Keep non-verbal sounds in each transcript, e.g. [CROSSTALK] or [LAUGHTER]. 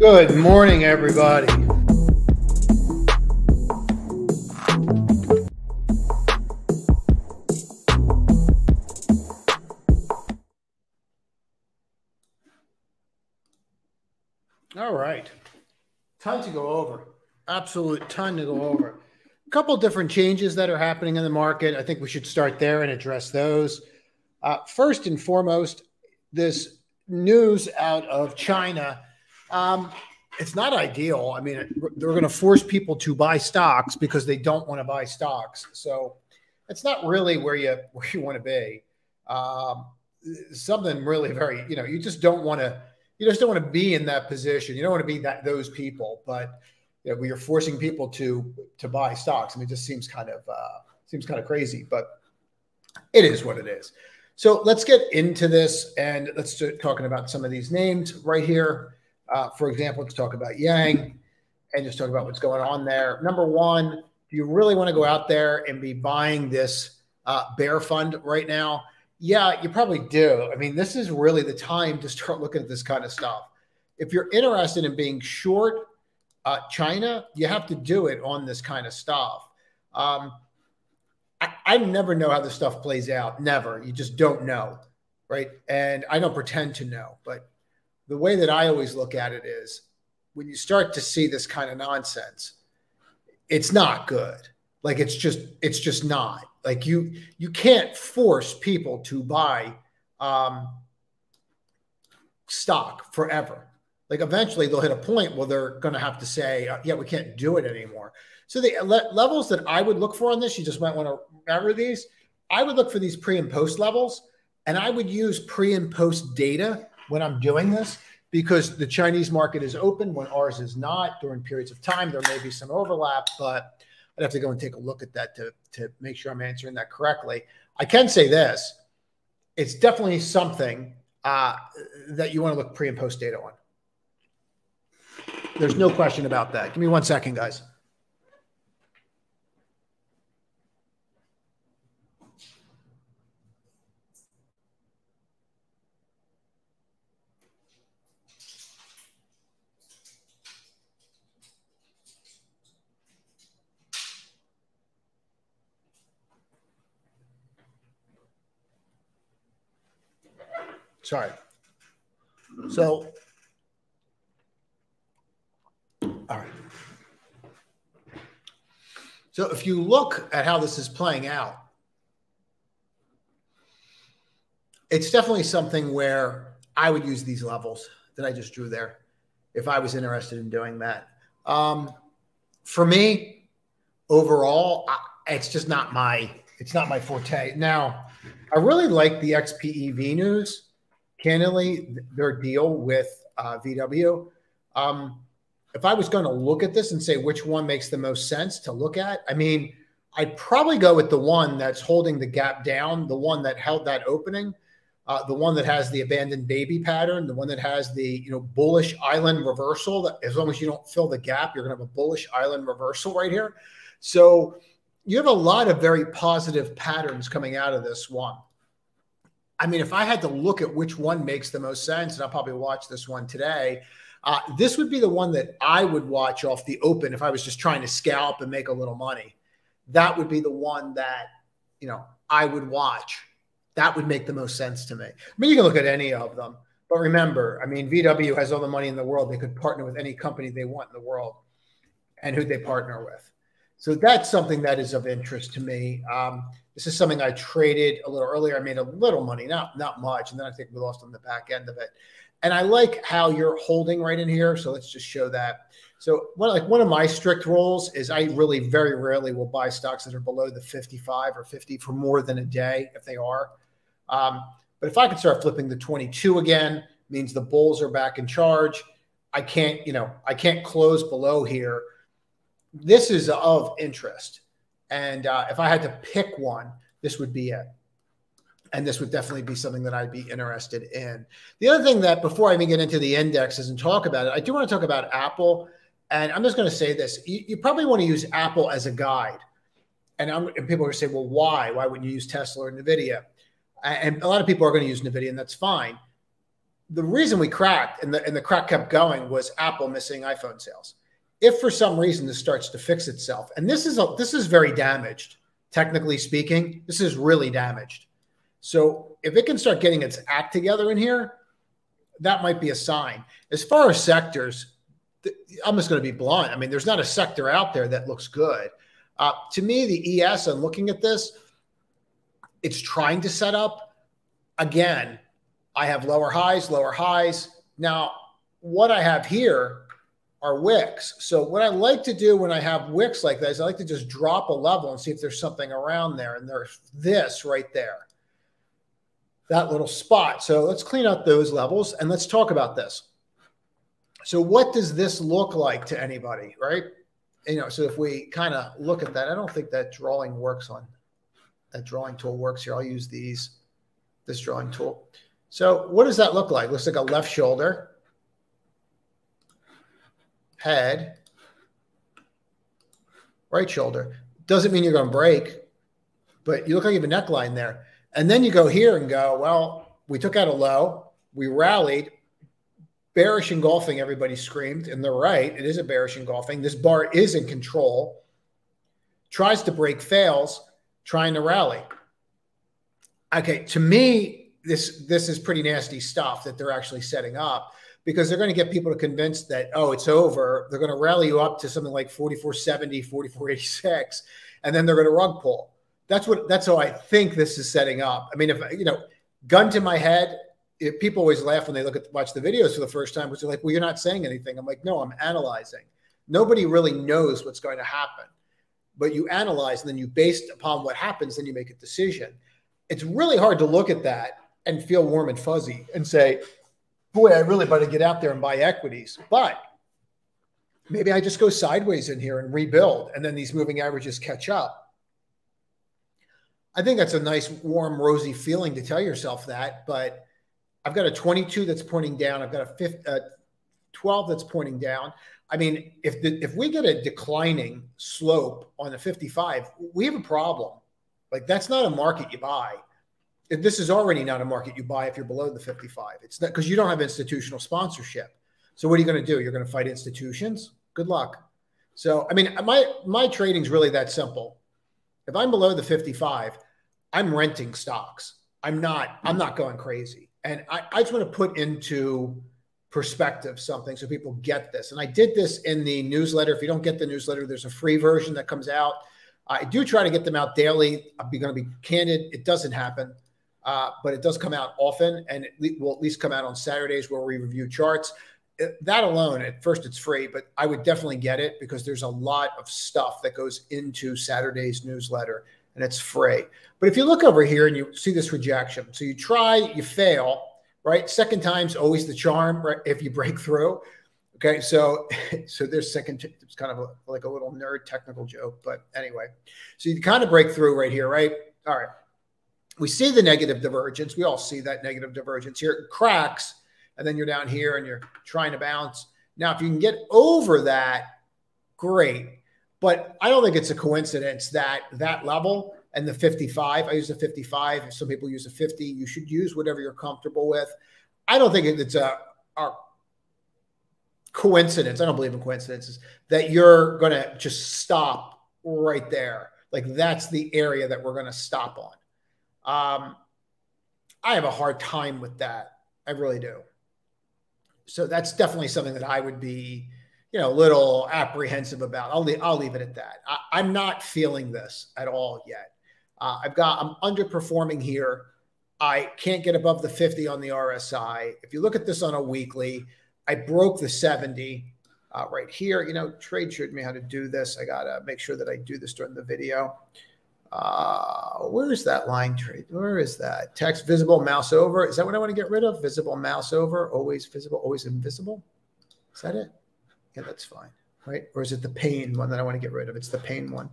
Good morning, everybody. All right. Time to go over. Absolute ton to go over. A couple different changes that are happening in the market. I think we should start there and address those. Uh, first and foremost, this news out of China. Um, it's not ideal. I mean, they're going to force people to buy stocks because they don't want to buy stocks. So it's not really where you [LAUGHS] where you want to be. Um, something really very, you know, you just don't want to you just don't want to be in that position. You don't want to be that those people, but you know, are forcing people to to buy stocks. I mean, it just seems kind of uh, seems kind of crazy, but it is what it is. So let's get into this and let's start talking about some of these names right here. Uh, for example, let's talk about Yang and just talk about what's going on there. Number one, do you really want to go out there and be buying this uh, bear fund right now? Yeah, you probably do. I mean, this is really the time to start looking at this kind of stuff. If you're interested in being short uh, China, you have to do it on this kind of stuff. Um, I, I never know how this stuff plays out. Never. You just don't know. Right. And I don't pretend to know. But the way that I always look at it is when you start to see this kind of nonsense, it's not good. Like it's just, it's just not. Like you you can't force people to buy um, stock forever. Like eventually they'll hit a point where they're going to have to say, uh, "Yeah, we can't do it anymore." So the le- levels that I would look for on this, you just might want to remember these. I would look for these pre and post levels, and I would use pre and post data when I'm doing this because the Chinese market is open when ours is not. During periods of time, there may be some overlap, but I'd have to go and take a look at that to, to make sure I'm answering that correctly. I can say this it's definitely something uh, that you want to look pre and post data on. There's no question about that. Give me one second, guys. Sorry. So, all right. So if you look at how this is playing out, it's definitely something where I would use these levels that I just drew there if I was interested in doing that. Um, for me, overall, I, it's just not my it's not my forte. Now, I really like the XPEV news candidly, their deal with uh, VW. Um, if I was going to look at this and say which one makes the most sense to look at, I mean, I'd probably go with the one that's holding the gap down, the one that held that opening, uh, the one that has the abandoned baby pattern, the one that has the you know bullish island reversal. That as long as you don't fill the gap, you're going to have a bullish island reversal right here. So you have a lot of very positive patterns coming out of this one. I mean, if I had to look at which one makes the most sense, and I'll probably watch this one today, uh, this would be the one that I would watch off the open if I was just trying to scalp and make a little money. That would be the one that, you know, I would watch. That would make the most sense to me. I mean, you can look at any of them, but remember, I mean, VW has all the money in the world. They could partner with any company they want in the world and who they partner with. So that's something that is of interest to me. Um, this is something I traded a little earlier. I made a little money, not not much, and then I think we lost on the back end of it. And I like how you're holding right in here. So let's just show that. So one like one of my strict rules is I really very rarely will buy stocks that are below the 55 or 50 for more than a day if they are. Um, but if I could start flipping the 22 again, means the bulls are back in charge. I can't, you know, I can't close below here. This is of interest. And uh, if I had to pick one, this would be it. And this would definitely be something that I'd be interested in. The other thing that, before I even get into the indexes and talk about it, I do want to talk about Apple. And I'm just going to say this you, you probably want to use Apple as a guide. And, and people are going to say, well, why? Why wouldn't you use Tesla or NVIDIA? And a lot of people are going to use NVIDIA, and that's fine. the reason we cracked and the, and the crack kept going was Apple missing iPhone sales. If for some reason this starts to fix itself, and this is a, this is very damaged, technically speaking, this is really damaged. So if it can start getting its act together in here, that might be a sign. As far as sectors, I'm just going to be blunt. I mean, there's not a sector out there that looks good. Uh, to me, the ES, and looking at this, it's trying to set up. Again, I have lower highs, lower highs. Now, what I have here are wicks. So what I like to do when I have wicks like that is I like to just drop a level and see if there's something around there. And there's this right there, that little spot. So let's clean up those levels and let's talk about this. So what does this look like to anybody, right? You know, so if we kind of look at that, I don't think that drawing works on that drawing tool works here. I'll use these, this drawing tool. So what does that look like? Looks like a left shoulder, head, right shoulder. Doesn't mean you're going to break, but you look like you have a neckline there. And then you go here and go, well, we took out a low, we rallied, bearish engulfing, everybody screamed, and they're right. It is a bearish engulfing. This bar is in control, tries to break, fails, trying to rally. Okay, to me, this this is pretty nasty stuff that they're actually setting up because they're going to get people to convince that oh it's over. They're going to rally you up to something like 4470 4486 and then they're going to rug pull. That's what that's how i think this is setting up. I mean if you know gun to my head it, people always laugh when they look at watch the videos for the first time because they're like well you're not saying anything. I'm like no i'm analyzing. Nobody really knows what's going to happen but you analyze and then you based upon what happens then you make a decision. It's really hard to look at that and feel warm and fuzzy and say, boy, I really better get out there and buy equities. But maybe I just go sideways in here and rebuild, and then these moving averages catch up. I think that's a nice, warm, rosy feeling to tell yourself that. But I've got a 22 that's pointing down. I've got a, fifth, a 12 that's pointing down. I mean, if the, if we get a declining slope on the 55, we have a problem. Like that's not a market you buy this is already not a market you buy if you're below the 55. It's not because you don't have institutional sponsorship. So what are you going to do? You're going to fight institutions? Good luck. So I mean, my my trading's really that simple. If I'm below the 55, I'm renting stocks. I'm not I'm not going crazy. And I, I just want to put into perspective something so people get this. And I did this in the newsletter. If you don't get the newsletter, there's a free version that comes out. I do try to get them out daily. I'm going to be candid. It doesn't happen uh, but it does come out often, and it will at least come out on Saturdays where we review charts. It, that alone, at first, it's free, but I would definitely get it because there's a lot of stuff that goes into Saturday's newsletter, and it's free. But if you look over here and you see this rejection, so you try, you fail, right? Second time's always the charm, right? If you break through. Okay, so [LAUGHS] so there's second. It's kind of a, like a little nerd technical joke, but anyway, so you kind of break through right here, right? All right we see the negative divergence. We all see that negative divergence here. It cracks, and then you're down here and you're trying to bounce. Now, if you can get over that, great. But I don't think it's a coincidence that that level and the 55, I use a 55. Some people use a 50. You should use whatever you're comfortable with. I don't think it's a, a coincidence. I don't believe in coincidences that you're going to just stop right there. Like that's the area that we're going to stop on. Um, I have a hard time with that. I really do. So that's definitely something that I would be, you know, a little apprehensive about. I'll leave, I'll leave it at that. I, am not feeling this at all yet. Uh, I've got I'm underperforming here. I can't get above the 50 on the RSI. If you look at this on a weekly, I broke the 70 uh, right here. You know, trade showed me how to do this. I gotta make sure that I do this during the video. Uh, where is that line trade? Where is that? Text visible, mouse over. Is that what I want to get rid of? Visible, mouse over, always visible, always invisible. Is that it? Yeah, that's fine. Right? Or is it the pane one that I want to get rid of? It's the pane one.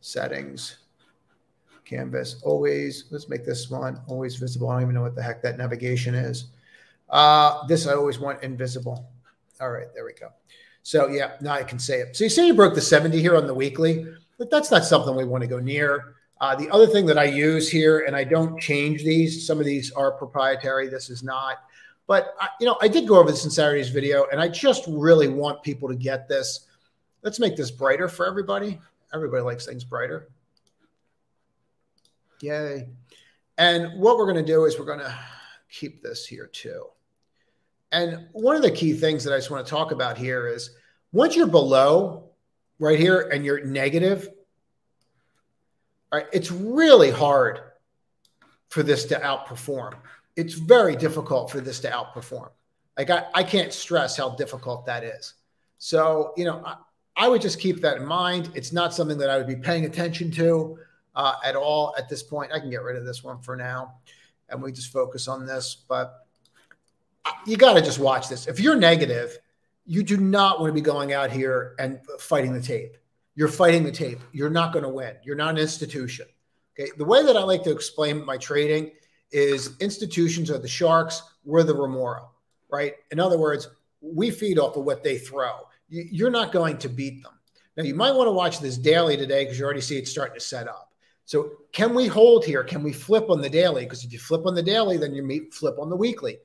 Settings, canvas, always. Let's make this one always visible. I don't even know what the heck that navigation is. Uh, this I always want invisible. All right, there we go. So yeah, now I can say it. So you say you broke the 70 here on the weekly but that's not something we want to go near. Uh, the other thing that I use here, and I don't change these, some of these are proprietary. This is not. But I, you know, I did go over this in Saturday's video, and I just really want people to get this. Let's make this brighter for everybody. Everybody likes things brighter. Yay. And what we're going to do is we're going to keep this here too. And one of the key things that I just want to talk about here is once you're below right here and you're negative, all right, it's really hard for this to outperform. It's very difficult for this to outperform. Like I, I can't stress how difficult that is. So, you know, I, I would just keep that in mind. It's not something that I would be paying attention to uh, at all at this point. I can get rid of this one for now and we just focus on this. But you got to just watch this. If you're negative, you do not want to be going out here and fighting the tape. You're fighting the tape. You're not going to win. You're not an institution. Okay. The way that I like to explain my trading is institutions are the sharks, we're the remora, right? In other words, we feed off of what they throw. You're not going to beat them. Now, you might want to watch this daily today because you already see it starting to set up. So, can we hold here? Can we flip on the daily? Because if you flip on the daily, then you meet flip on the weekly.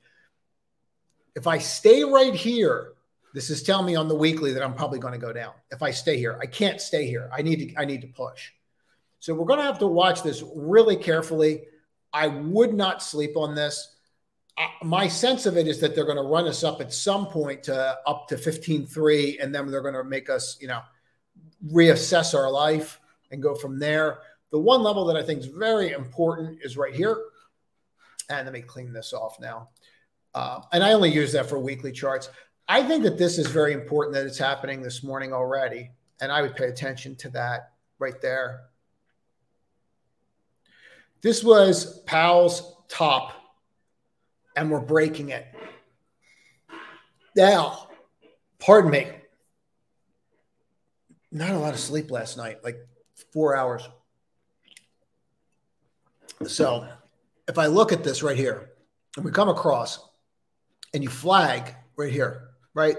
If I stay right here, this is telling me on the weekly that I'm probably going to go down. If I stay here, I can't stay here. I need to I need to push. So we're going to have to watch this really carefully. I would not sleep on this. my sense of it is that they're going to run us up at some point to up to 15.3 and then they're going to make us, you know, reassess our life and go from there. The one level that I think is very important is right here. And let me clean this off now. Uh, and I only use that for weekly charts. I think that this is very important that it's happening this morning already. And I would pay attention to that right there. This was Powell's top, and we're breaking it. Now, pardon me, not a lot of sleep last night, like four hours. So if I look at this right here, and we come across and you flag right here, right?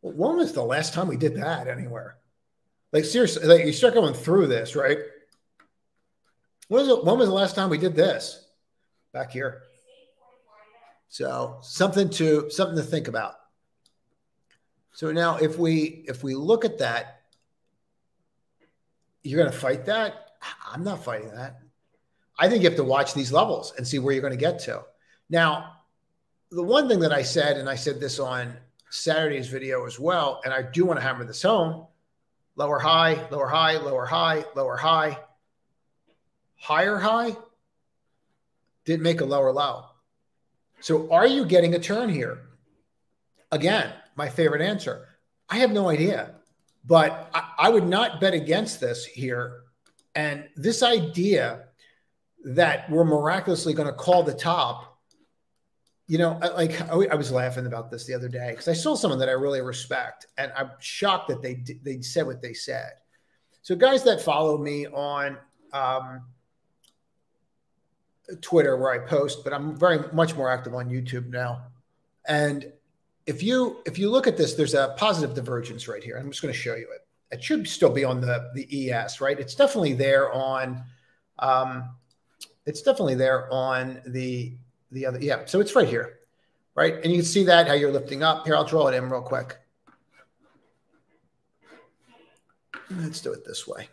When was the last time we did that anywhere? Like seriously, like you start going through this, right? When was, when was the last time we did this? Back here. So something to something to think about. So now if we if we look at that, you're going to fight that? I'm not fighting that. I think you have to watch these levels and see where you're going to get to. Now, the one thing that I said, and I said this on Saturday's video as well, and I do want to hammer this home lower high, lower high, lower high, lower high, higher high, didn't make a lower low. So are you getting a turn here? Again, my favorite answer. I have no idea, but I, I would not bet against this here. And this idea that we're miraculously going to call the top you know, like I was laughing about this the other day because I saw someone that I really respect, and I'm shocked that they they said what they said. So, guys that follow me on um, Twitter, where I post, but I'm very much more active on YouTube now. And if you if you look at this, there's a positive divergence right here. I'm just going to show you it. It should still be on the the ES, right? It's definitely there on. Um, it's definitely there on the the other. Yeah, so it's right here, right? And you can see that how you're lifting up. Here, I'll draw it in real quick. Let's do it this way.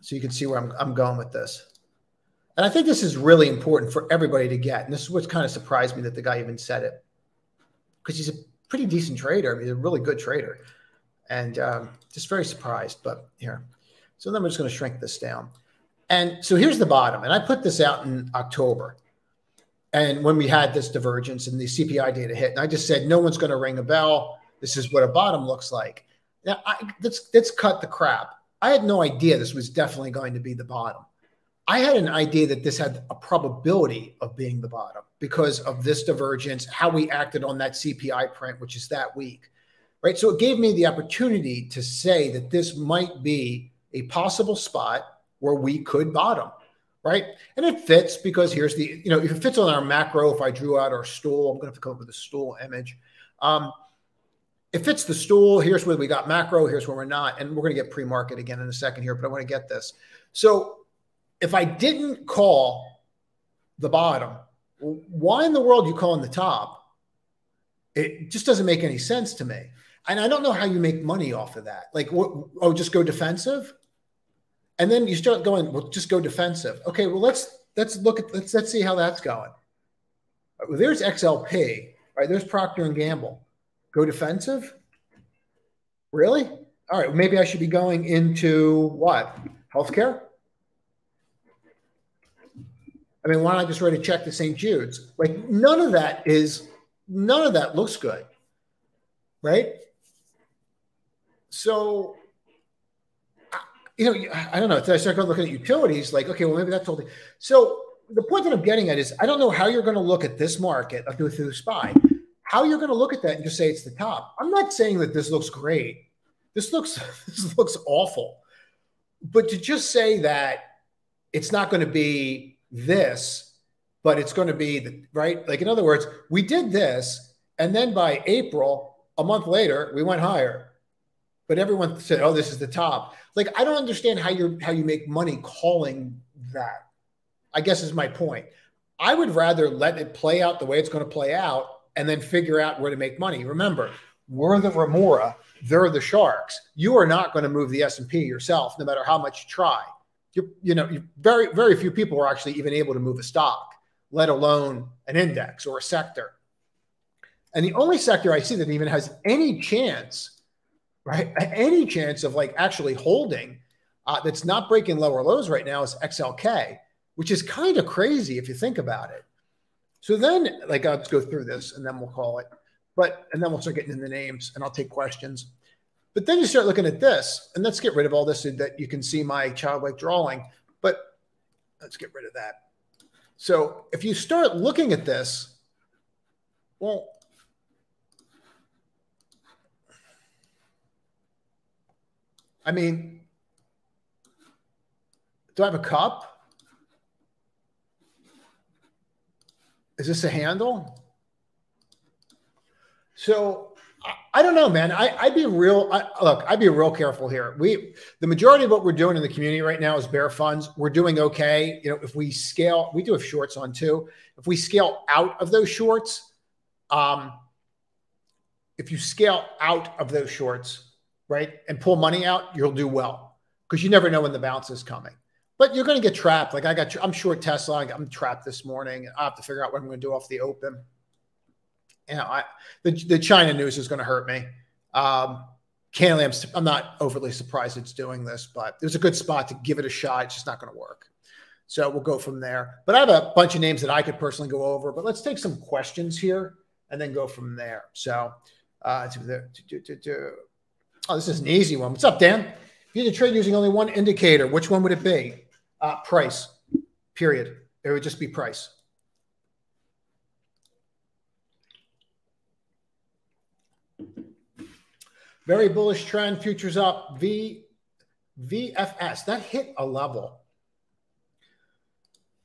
So you can see where I'm, I'm going with this. And I think this is really important for everybody to get. And this is what kind of surprised me that the guy even said it. Because he's a pretty decent trader. I mean, he's a really good trader. And um, just very surprised. But here. So then we're just going to shrink this down. And so here's the bottom. And I put this out in October. And when we had this divergence and the CPI data hit, and I just said, no one's going to ring a bell. This is what a bottom looks like. Now, I, let's let's cut the crap. I had no idea this was definitely going to be the bottom. I had an idea that this had a probability of being the bottom because of this divergence, how we acted on that CPI print, which is that week, right? So it gave me the opportunity to say that this might be a possible spot where we could bottom right? And it fits because here's the, you know, if it fits on our macro, if I drew out our stool, I'm going to have to come up with a stool image. Um, it fits the stool. Here's where we got macro. Here's where we're not. And we're going to get pre-market again in a second here, but I want to get this. So if I didn't call the bottom, why in the world you calling the top? It just doesn't make any sense to me. And I don't know how you make money off of that. Like, what, oh, just go defensive, and then you start going, well, just go defensive. Okay, well let's let's look at let's let's see how that's going. Well, there's XLP. Right, there's Procter and Gamble. Go defensive. Really? All right. Maybe I should be going into what? Healthcare. I mean, why don't I just write a check to St. Jude's? Like, none of that is, none of that looks good. Right. So, you know, I don't know. I start looking at utilities, like, okay, well, maybe that's all. So, the point that I'm getting at is I don't know how you're going to look at this market like through SPY, how you're going to look at that and just say it's the top. I'm not saying that this looks great. This looks [LAUGHS] this looks awful. But to just say that it's not going to be this, but it's going to be the right, like in other words, we did this, and then by April, a month later, we went higher. But everyone said, "Oh, this is the top." Like I don't understand how you how you make money calling that. I guess is my point. I would rather let it play out the way it's going to play out and then figure out where to make money. Remember, we're the remora, they're the sharks. You are not going to move the S&P yourself no matter how much you try. You're, you know, very very few people are actually even able to move a stock, let alone an index or a sector. And the only sector I see that even has any chance, right, any chance of like actually holding uh, that's not breaking lower lows right now is XLK which is kind of crazy if you think about it. So then, like, I'll go through this and then we'll call it. But, and then we'll start getting in the names and I'll take questions. But then you start looking at this, and let's get rid of all this so that you can see my childlike drawing. But let's get rid of that. So if you start looking at this, well, I mean, do I have a cup? Is this a handle? So I, don't know, man. I, would be real. I, look, I'd be real careful here. We the majority of what we're doing in the community right now is bear funds. We're doing okay. You know, if we scale, we do have shorts on too. If we scale out of those shorts, um, if you scale out of those shorts, right, and pull money out, you'll do well because you never know when the bounce is coming. But you're going to get trapped. Like I got, I'm short Tesla. I'm trapped this morning. I have to figure out what I'm going to do off the open. You know, I, the, the China news is going to hurt me. Um, candidly, I'm, I'm not overly surprised it's doing this, but there's a good spot to give it a shot. It's just not going to work. So we'll go from there. But I have a bunch of names that I could personally go over, but let's take some questions here and then go from there. So, uh, to to, to, oh, this is an easy one. What's up, Dan? If you had to trade using only one indicator, which one would it be? Uh, price, period. It would just be price. Very bullish trend, futures up. V VFS that hit a level.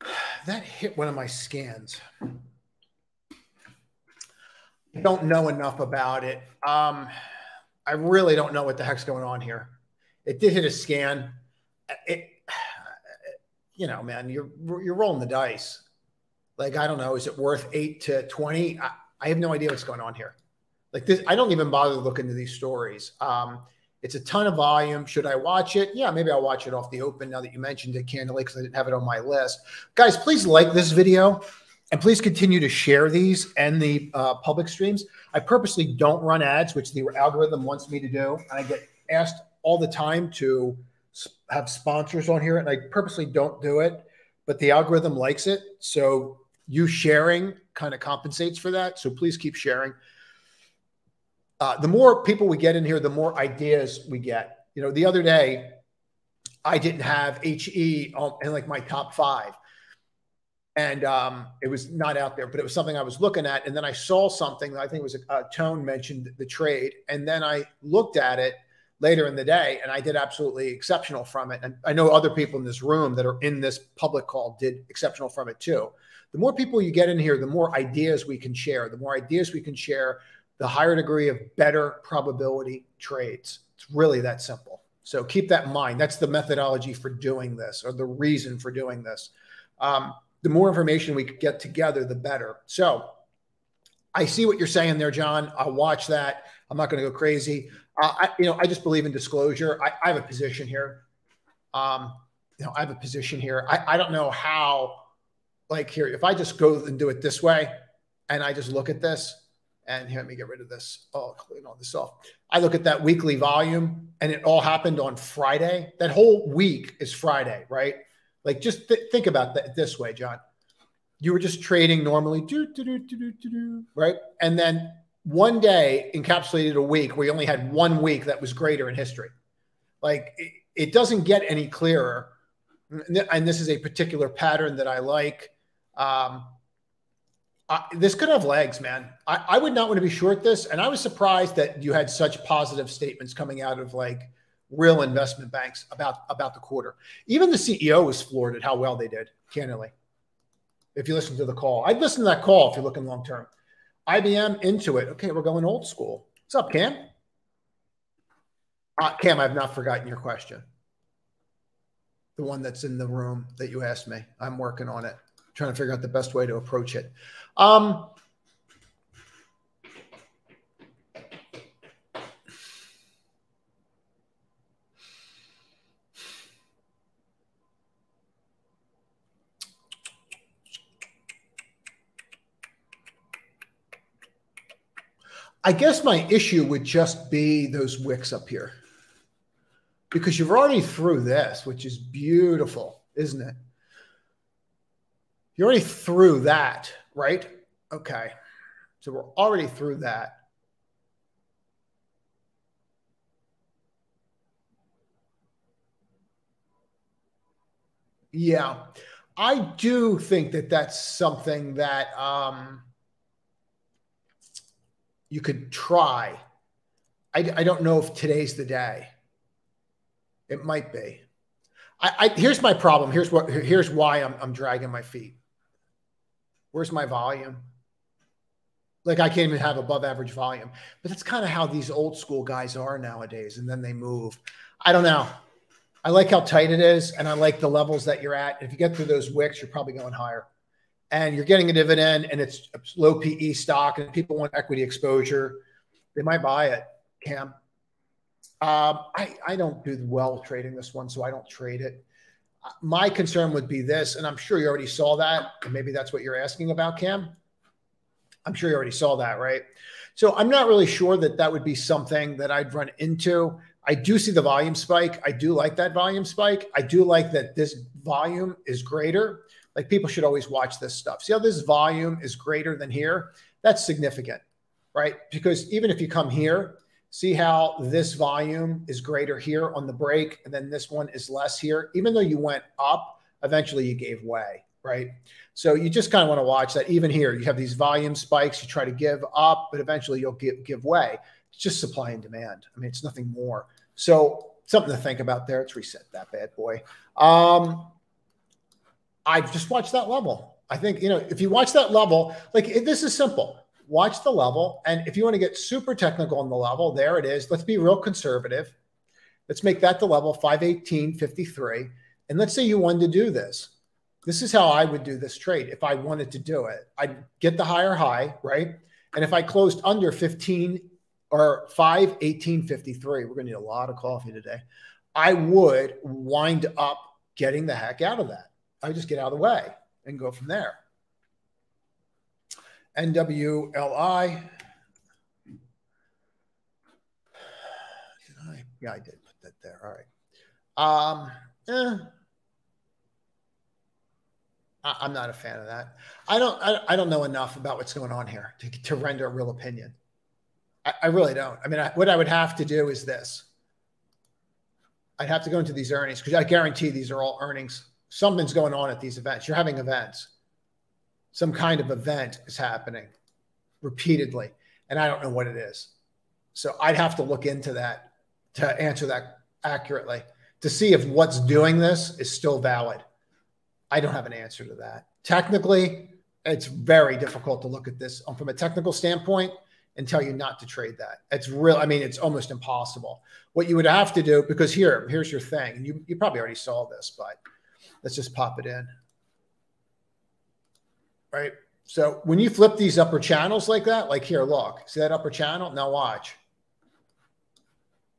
[SIGHS] That hit one of my scans. Don't know enough about it. Um, I really don't know what the heck's going on here. It did hit a scan. It, you know, man, you're you're rolling the dice. Like I don't know, is it worth eight to twenty? I, have no idea what's going on here. Like this, I don't even bother to look into these stories. Um, it's a ton of volume. Should I watch it? Yeah, maybe I'll watch it off the open now that you mentioned it, candidly, because I didn't have it on my list. Guys, please like this video and please continue to share these and the uh, public streams. I purposely don't run ads, which the algorithm wants me to do. I get asked all the time to have sponsors on here, and I purposely don't do it, but the algorithm likes it. So you sharing kind of compensates for that. So please keep sharing. Uh, the more people we get in here, the more ideas we get. You know, the other day, I didn't have HE in like my top five. And um, it was not out there, but it was something I was looking at. And then I saw something I think it was a, tone mentioned the trade. And then I looked at it later in the day, and I did absolutely exceptional from it. And I know other people in this room that are in this public call did exceptional from it too. The more people you get in here, the more ideas we can share. The more ideas we can share, the higher degree of better probability trades. It's really that simple. So keep that in mind. That's the methodology for doing this, or the reason for doing this. Um, the more information we could get together, the better. So I see what you're saying there, John. I'll watch that. I'm not going to go crazy. Uh, I, you know, I just believe in disclosure. I, I have a position here. Um, you know, I have a position here. I, I don't know how, like here, if I just go and do it this way and I just look at this and here, let me get rid of this. Oh, clean all this off. I look at that weekly volume and it all happened on Friday. That whole week is Friday, right? Like just th- think about that this way, John. You were just trading normally, right? And then one day encapsulated a week where you only had one week that was greater in history. Like it, it doesn't get any clearer. And this is a particular pattern that I like. Um, I, this could have legs, man. I, I would not want to be short this. And I was surprised that you had such positive statements coming out of like real investment banks about, about the quarter. Even the CEO was floored at how well they did, candidly. If you listen to the call, I'd listen to that call if you're looking long term. IBM into it. Okay, we're going old school. What's up, Cam? Uh, Cam, I've not forgotten your question. The one that's in the room that you asked me. I'm working on it, trying to figure out the best way to approach it. Um, I guess my issue would just be those wicks up here because you're already through this, which is beautiful, isn't it? You're already through that, right? Okay. So we're already through that. Yeah. I do think that that's something that um, you could try. I, I don't know if today's the day. It might be. I, I here's my problem. Here's what. Here's why I'm I'm dragging my feet. Where's my volume? Like I can't even have above average volume. But that's kind of how these old school guys are nowadays. And then they move. I don't know. I like how tight it is, and I like the levels that you're at. If you get through those wicks, you're probably going higher. And you're getting a dividend, and it's low PE stock, and people want equity exposure. They might buy it, Cam. Um, I, I don't do well trading this one, so I don't trade it. My concern would be this, and I'm sure you already saw that, and maybe that's what you're asking about, Cam. I'm sure you already saw that, right? So I'm not really sure that that would be something that I'd run into. I do see the volume spike. I do like that volume spike. I do like that this volume is greater. Like people should always watch this stuff. See how this volume is greater than here? That's significant, right? Because even if you come here, See how this volume is greater here on the break, and then this one is less here. Even though you went up, eventually you gave way, right? So you just kind of want to watch that. Even here, you have these volume spikes. You try to give up, but eventually you'll give give way. It's just supply and demand. I mean, it's nothing more. So something to think about there. Let's reset that bad boy. Um, I just watched that level. I think you know if you watch that level, like this is simple watch the level. And if you want to get super technical on the level, there it is. Let's be real conservative. Let's make that the level 518.53. And let's say you wanted to do this. This is how I would do this trade if I wanted to do it. I'd get the higher high, right? And if I closed under 15 or 518.53, we're going to need a lot of coffee today. I would wind up getting the heck out of that. I just get out of the way and go from there. NWLI. Did I? Yeah, I did put that there. All right. Um, eh, I, am not a fan of that. I don't. I, I, don't know enough about what's going on here to, to render a real opinion. I, I really don't. I mean, I, what I would have to do is this. I'd have to go into these earnings because I guarantee these are all earnings. Something's going on at these events. You're having events some kind of event is happening repeatedly, and I don't know what it is. So I'd have to look into that to answer that accurately to see if what's doing this is still valid. I don't have an answer to that. Technically, it's very difficult to look at this um, from a technical standpoint and tell you not to trade that. It's real. I mean, it's almost impossible. What you would have to do, because here, here's your thing. You, you probably already saw this, but let's just pop it in right? So when you flip these upper channels like that, like here, look, see that upper channel? Now watch.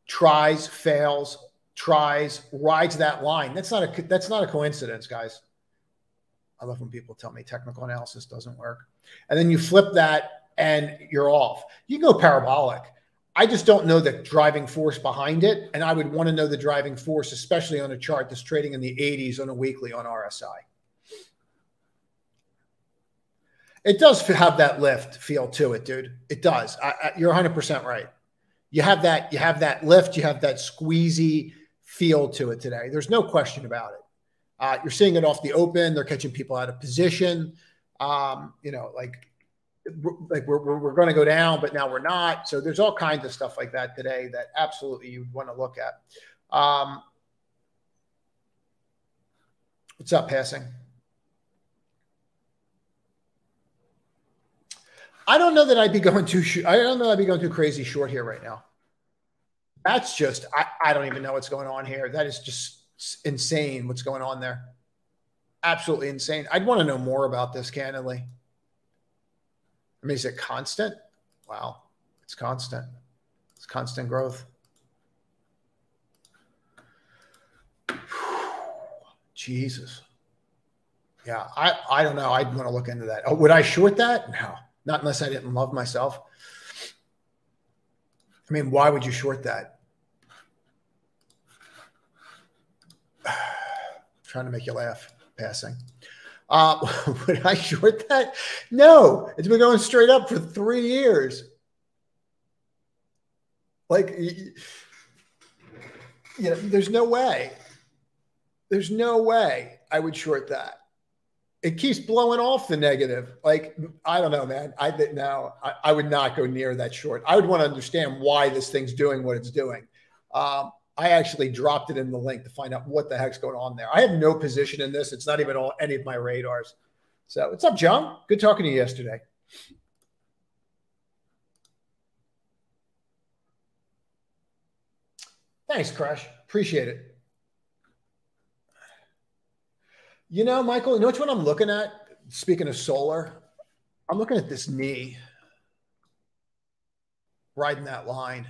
Tries, fails, tries, rides that line. That's not a that's not a coincidence, guys. I love when people tell me technical analysis doesn't work. And then you flip that and you're off. You go parabolic. I just don't know the driving force behind it. And I would want to know the driving force, especially on a chart that's trading in the 80s on a weekly on RSI. It does have that lift feel to it, dude. It does. I, I, you're 100% right. You have that. You have that lift. You have that squeezy feel to it today. There's no question about it. Uh, you're seeing it off the open. They're catching people out of position. Um, you know, like like we're, we're, we're going to go down, but now we're not. So there's all kinds of stuff like that today that absolutely you'd want to look at. Um, what's up, passing? I don't know that I'd be going too. I don't know I'd be going too crazy short here right now. That's just I, I don't even know what's going on here. That is just insane. What's going on there? Absolutely insane. I'd want to know more about this, candidly. I mean, is it constant? Wow, it's constant. It's constant growth. [SIGHS] Jesus. Yeah, I, I don't know. I'd want to look into that. Oh, would I short that? No, not unless I didn't love myself. I mean, why would you short that? [SIGHS] trying to make you laugh, passing. Uh, [LAUGHS] would I short that? No, it's been going straight up for three years. Like, you know, there's no way. There's no way I would short that. It keeps blowing off the negative. Like, I don't know, man. I think now I, I, would not go near that short. I would want to understand why this thing's doing what it's doing. Um, I actually dropped it in the link to find out what the heck's going on there. I have no position in this. It's not even on any of my radars. So, what's up, John? Good talking to you yesterday. Thanks, Crush. Appreciate it. You know, Michael, you know which one I'm looking at? Speaking of solar, I'm looking at this knee riding that line.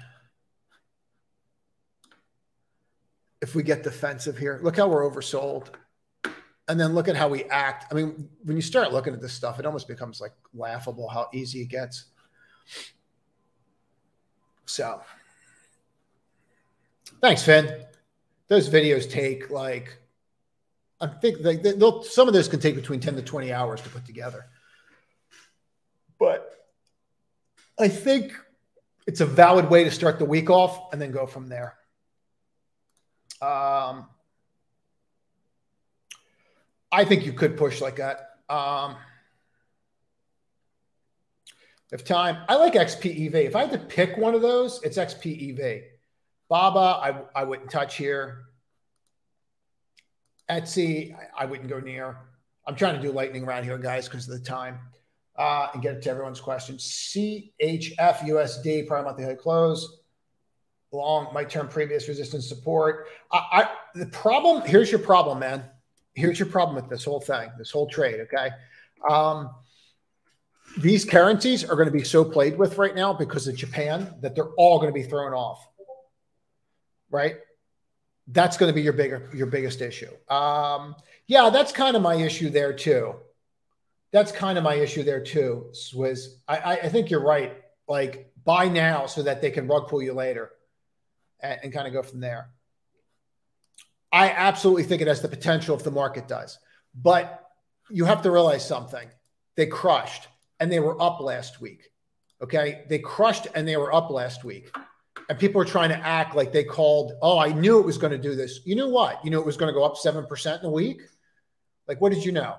If we get defensive here. Look how we're oversold. And then look at how we act. I mean, when you start looking at this stuff, it almost becomes like laughable how easy it gets. So, thanks, Finn. Those videos take like, I think like some of those can take between 10 to 20 hours to put together. But I think it's a valid way to start the week off and then go from there. Um, I think you could push like that. Um, if time, I like XPEV. If I had to pick one of those, it's XPEV. Baba, I, I wouldn't touch here. Etsy, I, I wouldn't go near. I'm trying to do lightning around here, guys, because of the time. Uh, and get it to everyone's questions. CHF USD, prior monthly high close long might term previous resistance support. I, I, the problem here's your problem, man. Here's your problem with this whole thing, this whole trade. Okay, um, these currencies are going to be so played with right now because of Japan that they're all going to be thrown off. Right, that's going to be your bigger your biggest issue. Um, yeah, that's kind of my issue there too. That's kind of my issue there too. Swizz, I, I think you're right. Like buy now so that they can rug pull you later and, and kind of go from there. I absolutely think it has the potential if the market does. But you have to realize something. They crushed and they were up last week. Okay. They crushed and they were up last week. And people are trying to act like they called, oh, I knew it was going to do this. You knew what? You knew it was going to go up 7% in a week? Like, what did you know?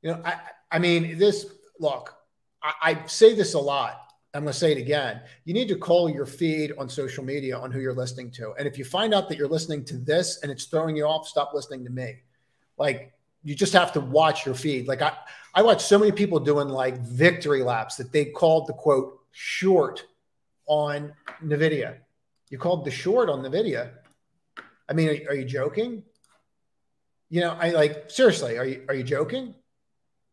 You know, I, I mean, this, look, I, I say this a lot. I'm going to say it again. You need to call your feed on social media on who you're listening to. And if you find out that you're listening to this and it's throwing you off, stop listening to me. Like you just have to watch your feed. Like I, I watch so many people doing like victory laps that they called the quote short on NVIDIA. You called the short on NVIDIA. I mean, are, are you joking? You know, I like seriously, are you are you joking?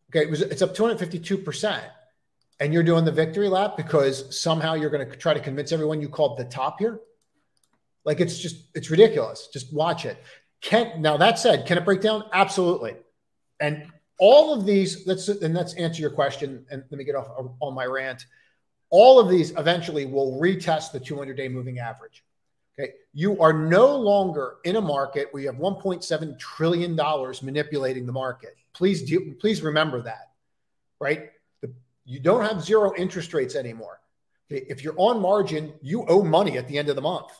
Okay, it was it's up 252%. And you're doing the victory lap because somehow you're going to try to convince everyone you called the top here. Like it's just it's ridiculous. Just watch it. Can now that said, can it break down? Absolutely. And all of these, let's and let's answer your question. And let me get off on my rant. All of these eventually will retest the 200 day moving average. Okay. You are no longer in a market where you have $1.7 trillion manipulating the market. Please do, please remember that, right? You don't have zero interest rates anymore. If you're on margin, you owe money at the end of the month.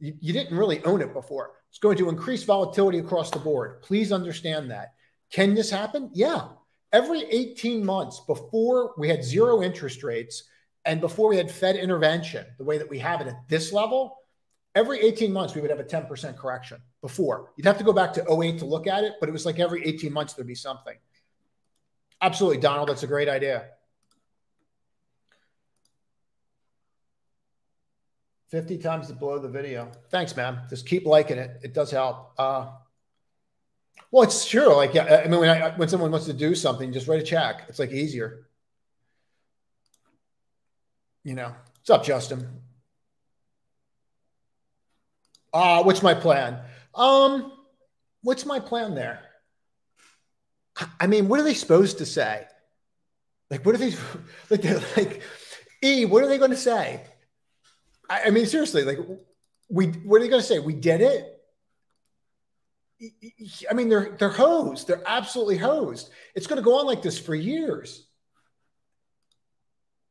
You, you didn't really own it before. It's going to increase volatility across the board. Please understand that. Can this happen? Yeah. Every 18 months before we had zero interest rates and before we had Fed intervention, the way that we have it at this level, every 18 months we would have a 10% correction before. You'd have to go back to 08 to look at it, but it was like every 18 months there'd be something. Absolutely, Donald. That's a great idea. 50 times to below the video. Thanks, man. Just keep liking it. It does help. Uh, well, it's true. Like, I mean, when, I, when someone wants to do something, just write a check. It's like easier. You know, what's up, Justin? Uh, what's my plan? Um, what's my plan there? I mean, what are they supposed to say? Like, what are they [LAUGHS] like? Like, E, what are they going to say? I, I mean, seriously, like, we what are you going to say? We did it. I mean, they're they're hosed. They're absolutely hosed. It's going to go on like this for years.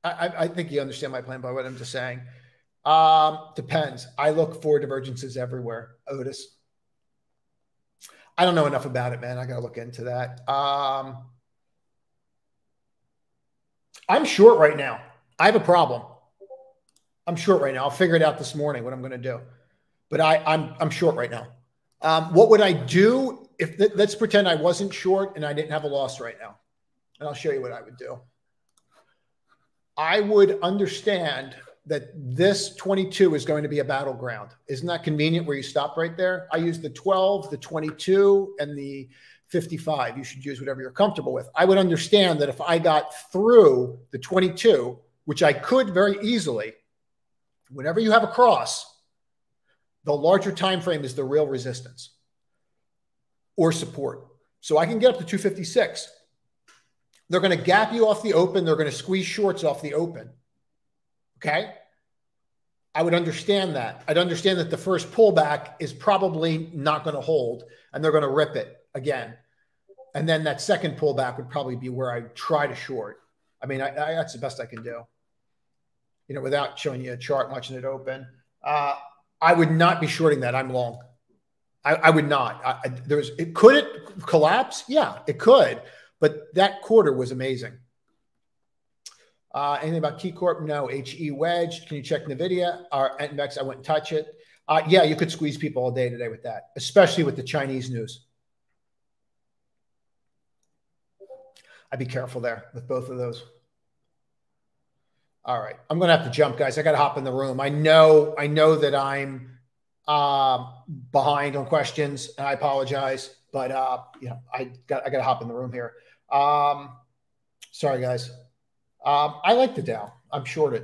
I, I think you understand my plan by what I'm just saying. Um, depends. I look for divergences everywhere. Otis. I don't know enough about it, man. I got to look into that. Um, I'm short right now. I have a problem. I'm short right now. I'll figure it out this morning what I'm going to do. But I, I'm I'm short right now. Um, what would I do if let's pretend I wasn't short and I didn't have a loss right now, and I'll show you what I would do. I would understand that this 22 is going to be a battleground. Isn't that convenient where you stop right there? I use the 12, the 22, and the 55. You should use whatever you're comfortable with. I would understand that if I got through the 22, which I could very easily, whenever you have a cross, the larger time frame is the real resistance or support. So I can get up to 256. They're going to gap you off the open. They're going to squeeze shorts off the open. Okay. I would understand that. I'd understand that the first pullback is probably not going to hold and they're going to rip it again. And then that second pullback would probably be where I try to short. I mean, I, I, that's the best I can do, you know, without showing you a chart, watching it open. Uh, I would not be shorting that. I'm long. I, I would not. I, there's, it could it collapse? Yeah, it could. But that quarter was amazing. Uh, anything about KeyCorp? No. HE Wedge. Can you check NVIDIA? Or Index? I wouldn't touch it. Uh, yeah, you could squeeze people all day today with that, especially with the Chinese news. I'd be careful there with both of those. All right, I'm going to have to jump, guys. I got to hop in the room. I know, I know that I'm uh, behind on questions, and I apologize, but uh, you know, I got I got to hop in the room here. Um, sorry, guys. Um, I like the Dow. I'm shorted,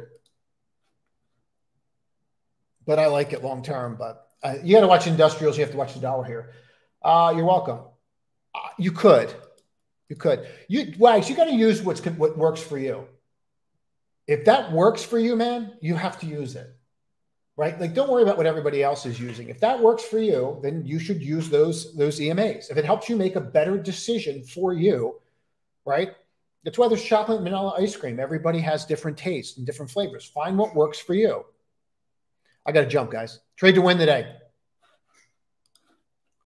but I like it long term. But uh, you got to watch industrials. You have to watch the dollar here. Uh, you're welcome. Uh, you could, you could. You Wags, you got to use what's what works for you. If that works for you, man, you have to use it. Right? Like, don't worry about what everybody else is using. If that works for you, then you should use those those EMAs. If it helps you make a better decision for you, right? That's why there's chocolate and vanilla ice cream. Everybody has different tastes and different flavors. Find what works for you. I got to jump, guys. Trade to win today.